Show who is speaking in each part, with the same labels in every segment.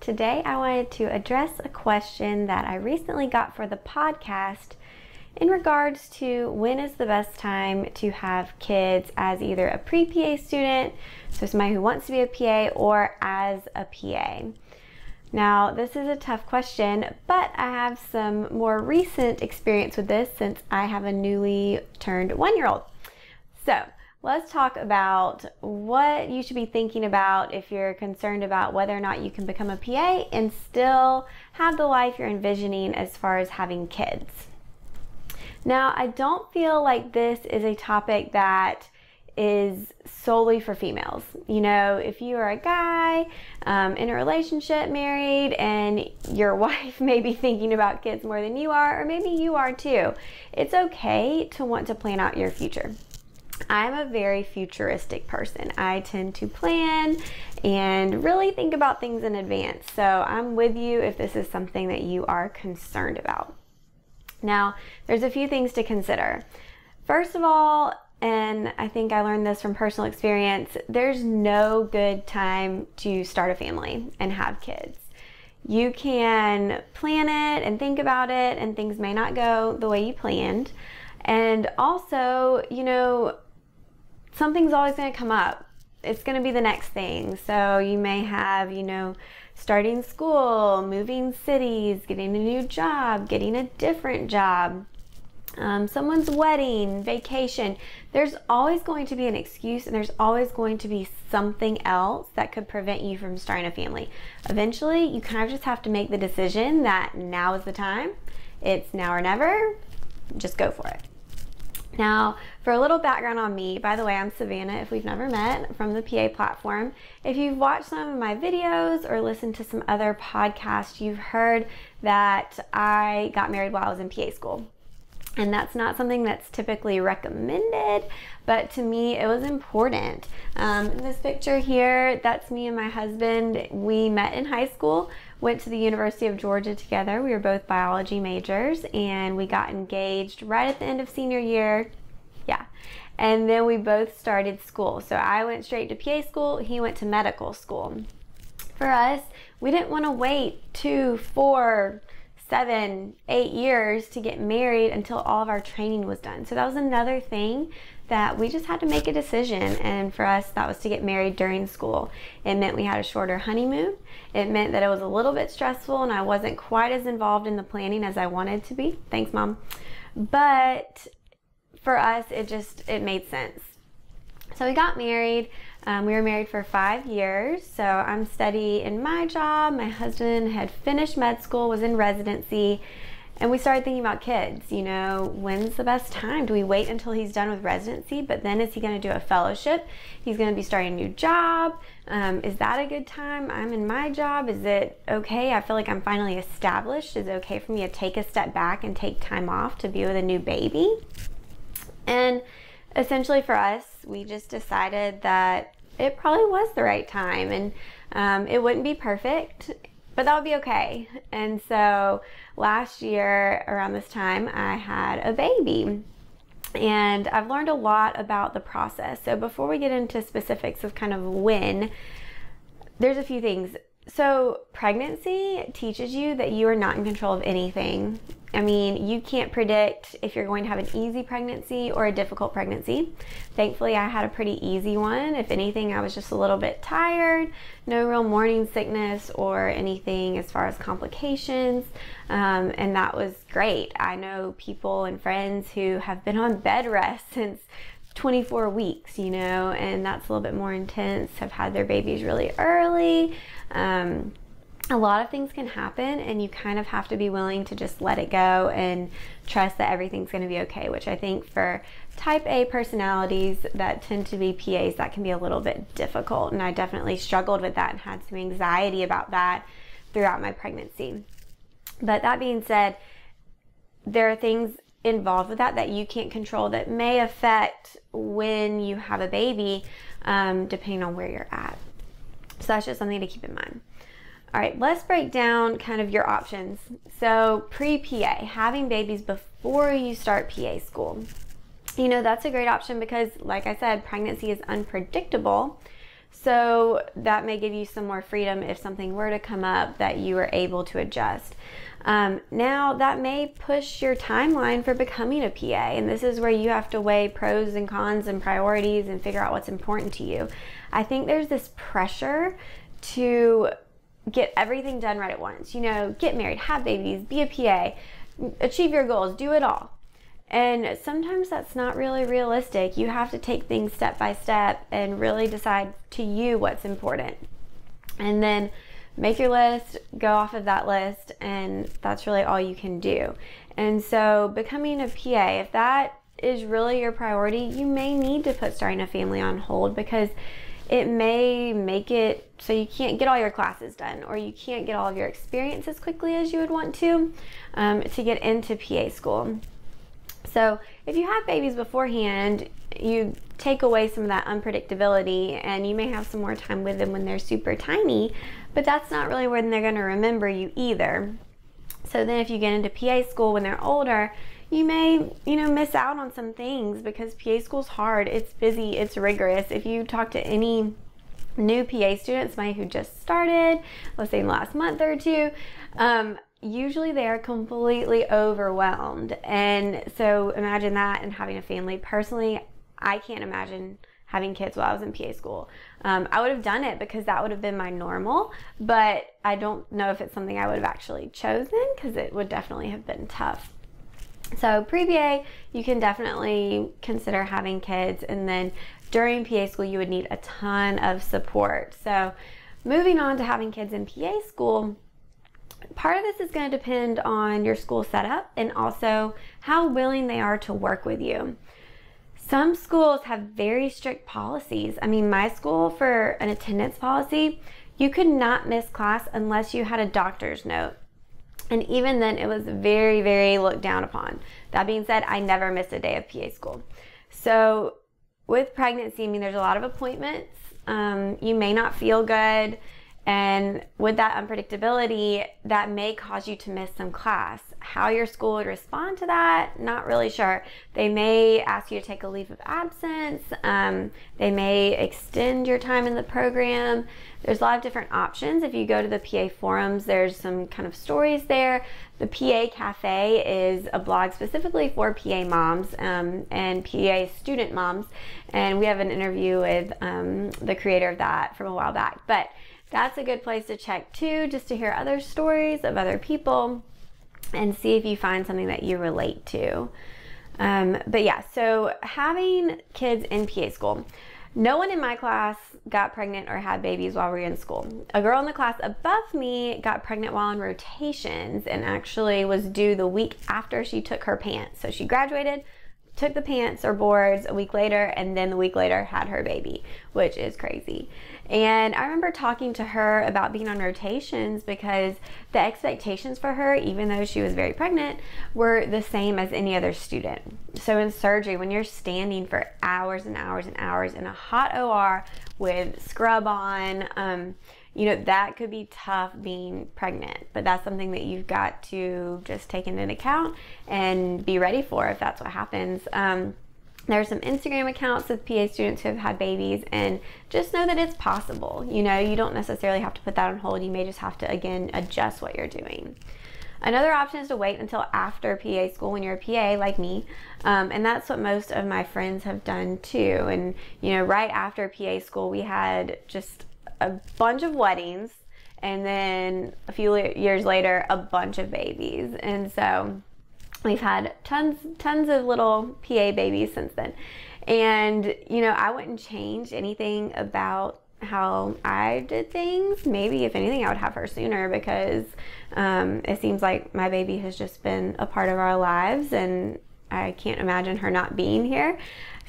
Speaker 1: Today I wanted to address a question that I recently got for the podcast in regards to when is the best time to have kids as either a pre PA student, so somebody who wants to be a PA, or as a PA. Now, this is a tough question, but I have some more recent experience with this since I have a newly turned one year old. So, let's talk about what you should be thinking about if you're concerned about whether or not you can become a PA and still have the life you're envisioning as far as having kids. Now, I don't feel like this is a topic that is solely for females. You know, if you are a guy um, in a relationship, married, and your wife may be thinking about kids more than you are, or maybe you are too, it's okay to want to plan out your future. I'm a very futuristic person. I tend to plan and really think about things in advance. So I'm with you if this is something that you are concerned about. Now, there's a few things to consider. First of all, and I think I learned this from personal experience, there's no good time to start a family and have kids. You can plan it and think about it, and things may not go the way you planned. And also, you know, something's always going to come up. It's going to be the next thing. So you may have, you know, starting school, moving cities, getting a new job, getting a different job, um, someone's wedding, vacation. There's always going to be an excuse and there's always going to be something else that could prevent you from starting a family. Eventually, you kind of just have to make the decision that now is the time. It's now or never. Just go for it. Now, for a little background on me, by the way, I'm Savannah, if we've never met, from the PA platform. If you've watched some of my videos or listened to some other podcasts, you've heard that I got married while I was in PA school. And that's not something that's typically recommended, but to me it was important. Um, this picture here, that's me and my husband. We met in high school, went to the University of Georgia together. We were both biology majors, and we got engaged right at the end of senior year. Yeah. And then we both started school. So I went straight to PA school, he went to medical school. For us, we didn't want to wait two, four, seven, eight years to get married until all of our training was done. So that was another thing that we just had to make a decision. And for us, that was to get married during school. It meant we had a shorter honeymoon. It meant that it was a little bit stressful and I wasn't quite as involved in the planning as I wanted to be. Thanks, Mom. But for us, it just, it made sense. So we got married. Um, we were married for five years. So I'm steady in my job. My husband had finished med school, was in residency, and we started thinking about kids. You know, when's the best time? Do we wait until he's done with residency? But then is he going to do a fellowship? He's going to be starting a new job. Um, is that a good time? I'm in my job. Is it okay? I feel like I'm finally established. Is it okay for me to take a step back and take time off to be with a new baby? And essentially for us, we just decided that it probably was the right time and um, it wouldn't be perfect, but that would be okay. And so last year around this time, I had a baby. And I've learned a lot about the process. So before we get into specifics of kind of when, there's a few things so, pregnancy teaches you that you are not in control of anything. I mean, you can't predict if you're going to have an easy pregnancy or a difficult pregnancy. Thankfully, I had a pretty easy one. If anything, I was just a little bit tired, no real morning sickness or anything as far as complications, um, and that was great. I know people and friends who have been on bed rest since 24 weeks, you know, and that's a little bit more intense, have had their babies really early. Um, a lot of things can happen, and you kind of have to be willing to just let it go and trust that everything's going to be okay. Which I think for type A personalities that tend to be PAs, that can be a little bit difficult. And I definitely struggled with that and had some anxiety about that throughout my pregnancy. But that being said, there are things involved with that that you can't control that may affect when you have a baby, um, depending on where you're at. So that's just something to keep in mind. All right, let's break down kind of your options. So, pre PA, having babies before you start PA school. You know, that's a great option because, like I said, pregnancy is unpredictable. So that may give you some more freedom if something were to come up that you are able to adjust. Um, now, that may push your timeline for becoming a PA, and this is where you have to weigh pros and cons and priorities and figure out what's important to you. I think there's this pressure to get everything done right at once. You know, get married, have babies, be a PA, achieve your goals, do it all. And sometimes that's not really realistic. You have to take things step by step and really decide to you what's important. And then make your list, go off of that list, and that's really all you can do. And so, becoming a PA, if that is really your priority, you may need to put starting a family on hold because it may make it so you can't get all your classes done or you can't get all of your experience as quickly as you would want to um, to get into PA school. So if you have babies beforehand, you take away some of that unpredictability and you may have some more time with them when they're super tiny, but that's not really when they're going to remember you either. So then if you get into PA school when they're older, you may, you know, miss out on some things because PA school's hard. It's busy, it's rigorous. If you talk to any new PA students, somebody who just started, let's say in the last month or two, um, usually they are completely overwhelmed. And so imagine that and having a family. Personally, I can't imagine having kids while I was in PA school. Um, I would have done it because that would have been my normal, but I don't know if it's something I would have actually chosen because it would definitely have been tough. So pre-PA, you can definitely consider having kids, and then during PA school, you would need a ton of support. So moving on to having kids in PA school, part of this is going to depend on your school setup and also how willing they are to work with you. Some schools have very strict policies. I mean, my school for an attendance policy, you could not miss class unless you had a doctor's note. And even then, it was very, very looked down upon. That being said, I never missed a day of PA school. So, with pregnancy, I mean, there's a lot of appointments. Um, you may not feel good. And with that unpredictability, that may cause you to miss some class. How your school would respond to that, not really sure. They may ask you to take a leave of absence. Um, they may extend your time in the program. There's a lot of different options. If you go to the PA forums, there's some kind of stories there. The PA Cafe is a blog specifically for PA moms um, and PA student moms. And we have an interview with um, the creator of that from a while back. But that's a good place to check too, just to hear other stories of other people and see if you find something that you relate to. Um, but yeah, so having kids in PA school. No one in my class got pregnant or had babies while we were in school. A girl in the class above me got pregnant while in rotations and actually was due the week after she took her PANCE. So she graduated, took the PANCE or boards a week later, and then the week later had her baby, which is crazy. And I remember talking to her about being on rotations because the expectations for her, even though she was very pregnant, were the same as any other student. So in surgery, when you're standing for hours and hours and hours in a hot OR with scrub on, um, you know, that could be tough being pregnant, but that's something that you've got to just take into account and be ready for if that's what happens. Um, there are some Instagram accounts of PA students who have had babies, and just know that it's possible. You know, you don't necessarily have to put that on hold. You may just have to, again, adjust what you're doing. Another option is to wait until after PA school when you're a PA like me. Um, and that's what most of my friends have done too. And, you know, right after PA school, we had just a bunch of weddings. And then a few years later, a bunch of babies. And so We've had tons, tons of little PA babies since then. And, you know, I wouldn't change anything about how I did things. Maybe, if anything, I would have her sooner because um, it seems like my baby has just been a part of our lives and I can't imagine her not being here.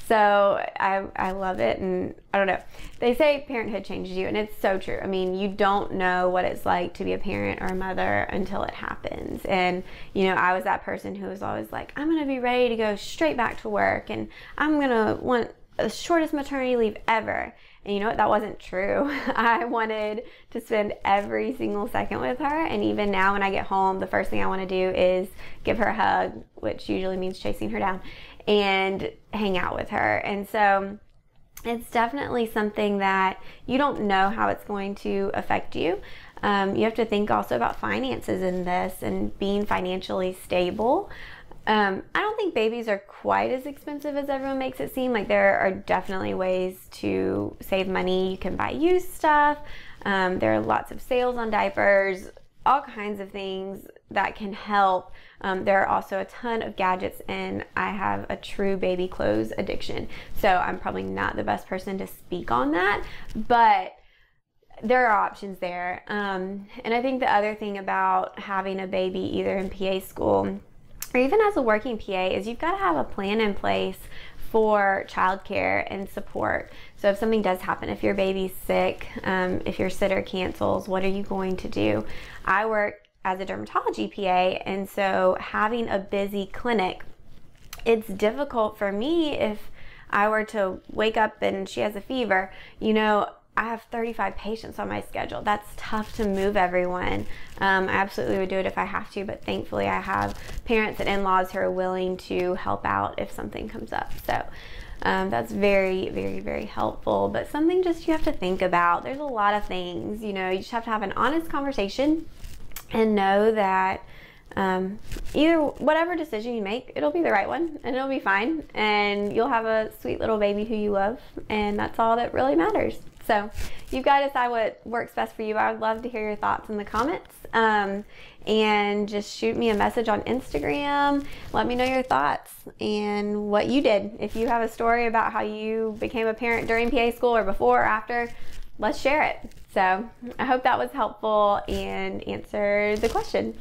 Speaker 1: So I, I love it. And I don't know. They say parenthood changes you, and it's so true. I mean, you don't know what it's like to be a parent or a mother until it happens. And, you know, I was that person who was always like, I'm going to be ready to go straight back to work, and I'm going to want the shortest maternity leave ever. And you know what? That wasn't true. I wanted to spend every single second with her. And even now, when I get home, the first thing I want to do is give her a hug, which usually means chasing her down and hang out with her. And so it's definitely something that you don't know how it's going to affect you. Um, you have to think also about finances in this and being financially stable. Um, I don't think babies are quite as expensive as everyone makes it seem. Like there are definitely ways to save money. You can buy used stuff. Um, there are lots of sales on diapers, all kinds of things that can help. Um, there are also a ton of gadgets, and I have a true baby clothes addiction. So I'm probably not the best person to speak on that, but there are options there. Um, and I think the other thing about having a baby either in PA school or even as a working PA is you've got to have a plan in place for childcare and support. So if something does happen, if your baby's sick, um, if your sitter cancels, what are you going to do? I work as a dermatology PA, and so having a busy clinic, it's difficult for me if I were to wake up and she has a fever. You know, I have 35 patients on my schedule. That's tough to move everyone. Um, I absolutely would do it if I have to, but thankfully I have parents and in-laws who are willing to help out if something comes up. So um, that's very, very, very helpful. But something just you have to think about. There's a lot of things, you know, you just have to have an honest conversation and know that um, either whatever decision you make, it'll be the right one and it'll be fine. And you'll have a sweet little baby who you love. And that's all that really matters. So you've got to decide what works best for you. I would love to hear your thoughts in the comments. Um, and just shoot me a message on Instagram. Let me know your thoughts and what you did. If you have a story about how you became a parent during PA school or before or after, let's share it. So I hope that was helpful and answered the question.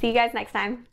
Speaker 1: See you guys next time.